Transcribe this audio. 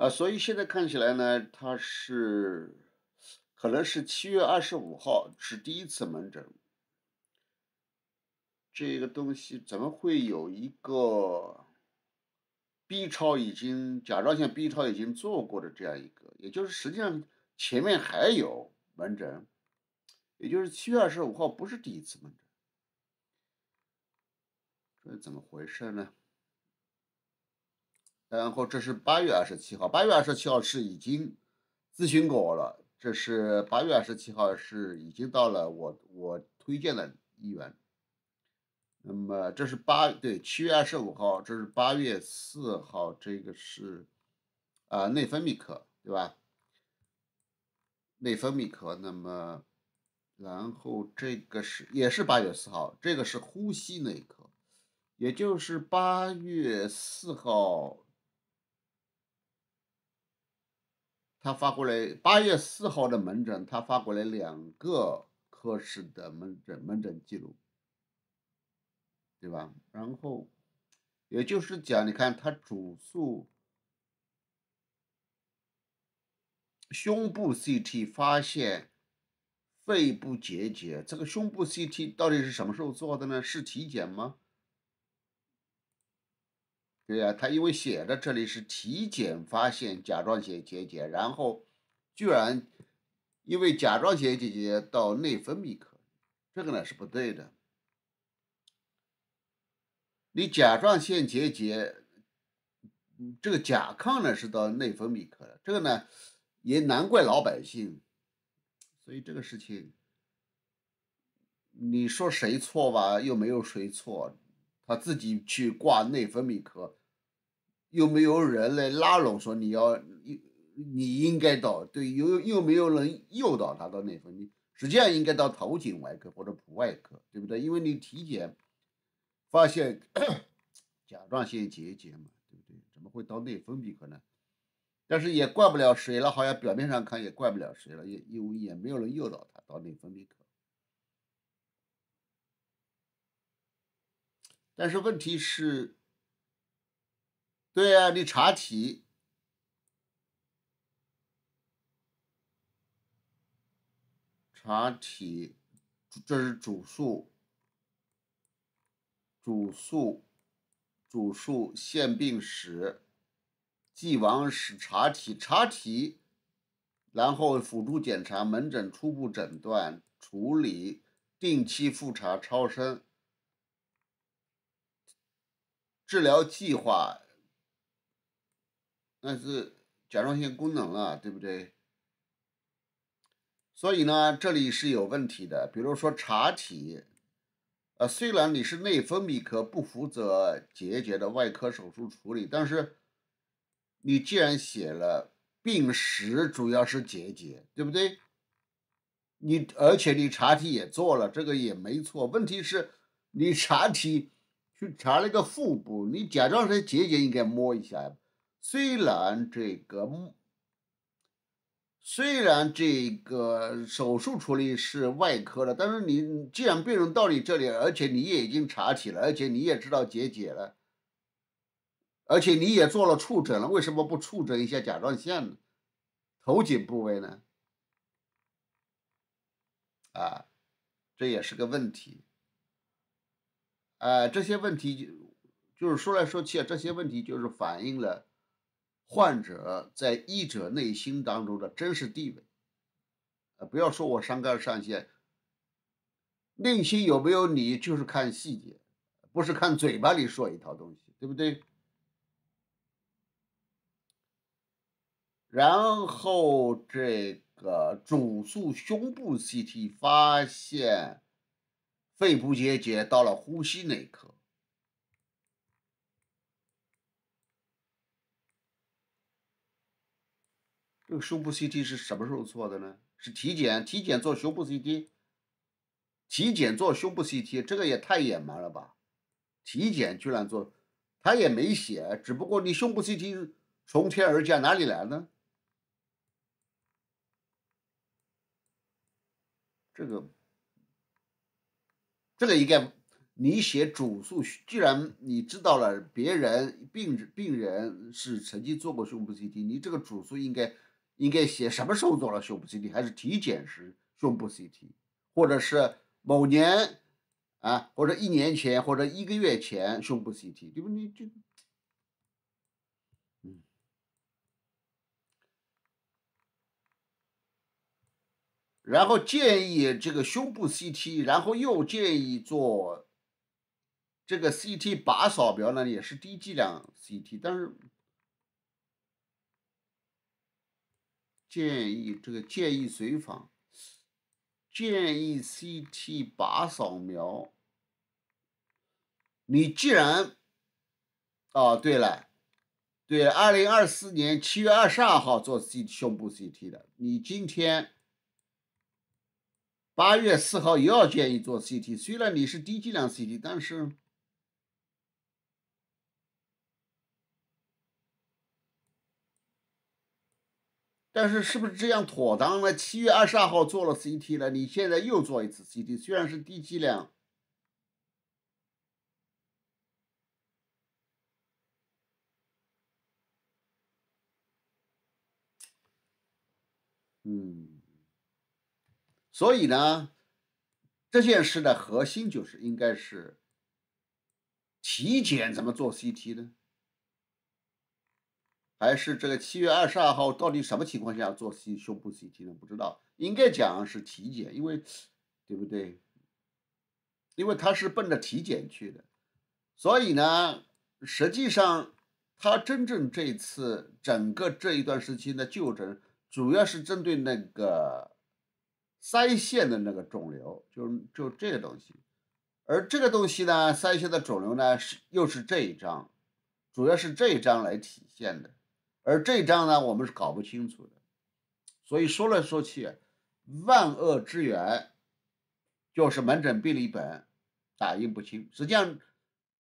啊，所以现在看起来呢，他是可能是七月二十五号是第一次门诊。这个东西怎么会有一个 B 超已经甲状腺 B 超已经做过的这样一个，也就是实际上前面还有门诊，也就是七月二十五号不是第一次门诊，这怎么回事呢？然后这是八月二十七号，八月二十七号是已经咨询过我了，这是八月二十七号是已经到了我我推荐的医院。那么这是八对七月二十五号，这是八月四号，这个是啊内分泌科对吧？内分泌科，那么然后这个是也是八月四号，这个是呼吸内科，也就是八月四号。他发过来八月四号的门诊，他发过来两个科室的门诊门诊记录，对吧？然后，也就是讲，你看他主诉胸部 CT 发现肺部结节，这个胸部 CT 到底是什么时候做的呢？是体检吗？对呀，他因为写的这里是体检发现甲状腺结节，然后居然因为甲状腺结节到内分泌科，这个呢是不对的。你甲状腺结节，这个甲亢呢是到内分泌科的，这个呢也难怪老百姓。所以这个事情，你说谁错吧，又没有谁错，他自己去挂内分泌科。又没有人来拉拢，说你要你你应该到对，又又没有人诱导他到内分泌，实际上应该到头颈外科或者普外科，对不对？因为你体检发现甲状腺结节嘛，对不对？怎么会到内分泌科呢？但是也怪不了谁了，好像表面上看也怪不了谁了，也因为也没有人诱导他到内分泌科。但是问题是。对呀，你查体，查体，这是主诉，主诉，主诉腺病史、既往史查体，查体，然后辅助检查、门诊初步诊断、处理、定期复查、超声、治疗计划。那是甲状腺功能啊，对不对？所以呢，这里是有问题的。比如说查体，呃，虽然你是内分泌科，不负责结节的外科手术处理，但是你既然写了病史主要是结节，对不对？你而且你查体也做了，这个也没错。问题是，你查体去查了个腹部，你甲状腺结节应该摸一下。虽然这个，虽然这个手术处理是外科的，但是你既然病人到你这里，而且你也已经查体了，而且你也知道结节了，而且你也做了触诊了，为什么不触诊一下甲状腺呢？头颈部位呢？啊，这也是个问题。啊，这些问题就就是说来说去啊，这些问题就是反映了。患者在医者内心当中的真实地位，呃，不要说我上纲上线，内心有没有你，就是看细节，不是看嘴巴里说一套东西，对不对？然后这个主诉胸部 CT 发现肺部结节，到了呼吸内科。这个胸部 CT 是什么时候做的呢？是体检，体检做胸部 CT，体检做胸部 CT，这个也太野蛮了吧！体检居然做，他也没写，只不过你胸部 CT 从天而降，哪里来呢？这个，这个应该你写主诉，既然你知道了别人病病人是曾经做过胸部 CT，你这个主诉应该应该写什么时候做了胸部 CT，还是体检时胸部 CT，或者是某年啊，或者一年前，或者一个月前胸部 CT，对不？你就。然后建议这个胸部 CT，然后又建议做这个 CT 靶扫描呢，也是低剂量 CT，但是建议这个建议随访，建议 CT 靶扫描。你既然，哦，对了，对，二零二四年七月二十二号做 C 胸部 CT 的，你今天。八月四号又要建议做 CT，虽然你是低剂量 CT，但是，但是是不是这样妥当呢？七月二十二号做了 CT 了，你现在又做一次 CT，虽然是低剂量，嗯。所以呢，这件事的核心就是应该是体检怎么做 CT 呢？还是这个七月二十二号到底什么情况下做 C 胸部 CT 呢？不知道，应该讲是体检，因为对不对？因为他是奔着体检去的，所以呢，实际上他真正这次整个这一段时期的就诊，主要是针对那个。腮腺的那个肿瘤，就就这个东西，而这个东西呢，腮腺的肿瘤呢是又是这一张，主要是这一张来体现的，而这张呢我们是搞不清楚的，所以说来说去，万恶之源就是门诊病历本打印不清，实际上